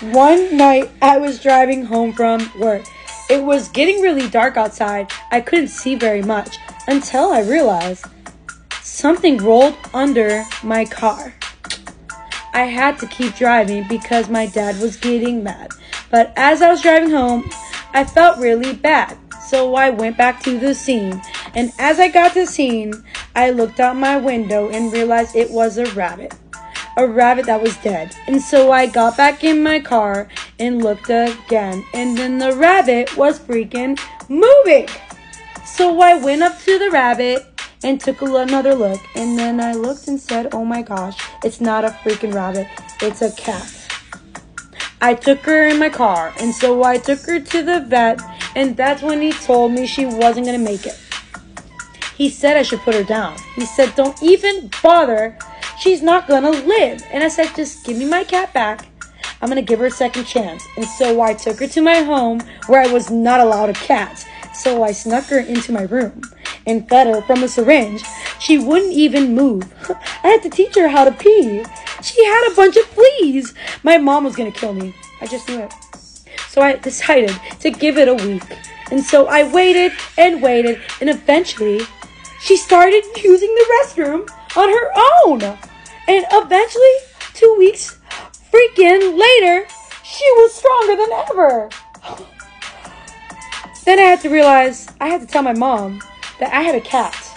One night I was driving home from work. It was getting really dark outside. I couldn't see very much until I realized something rolled under my car. I had to keep driving because my dad was getting mad. But as I was driving home, I felt really bad. So I went back to the scene. And as I got to the scene, I looked out my window and realized it was a rabbit. A rabbit that was dead. And so I got back in my car and looked again. And then the rabbit was freaking moving. So I went up to the rabbit and took another look. And then I looked and said, Oh my gosh, it's not a freaking rabbit, it's a cat. I took her in my car, and so I took her to the vet, and that's when he told me she wasn't gonna make it. He said I should put her down. He said, Don't even bother, she's not gonna live. And I said, Just give me my cat back. I'm gonna give her a second chance. And so I took her to my home where I was not allowed a cat. So I snuck her into my room and fed her from a syringe. She wouldn't even move. I had to teach her how to pee. She had a bunch of fleas. My mom was gonna kill me. I just knew it. So I decided to give it a week. And so I waited and waited, and eventually she started using the restroom on her own. And eventually, two weeks freaking later, she was stronger than ever. Then I had to realize I had to tell my mom that I had a cat.